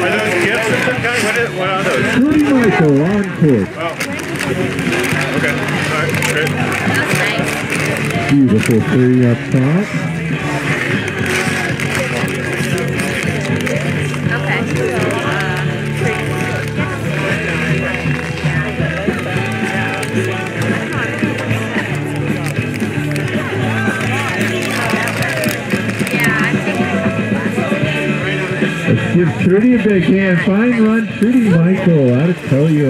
Are those gifts of some kind? What, is, what are those? Trudy Mickel on court. Oh. Okay. All right. Great. That's nice. Beautiful three up top. Let's uh, give Trudy a big hand. Fine run, Trudy Mickel. I'll tell you.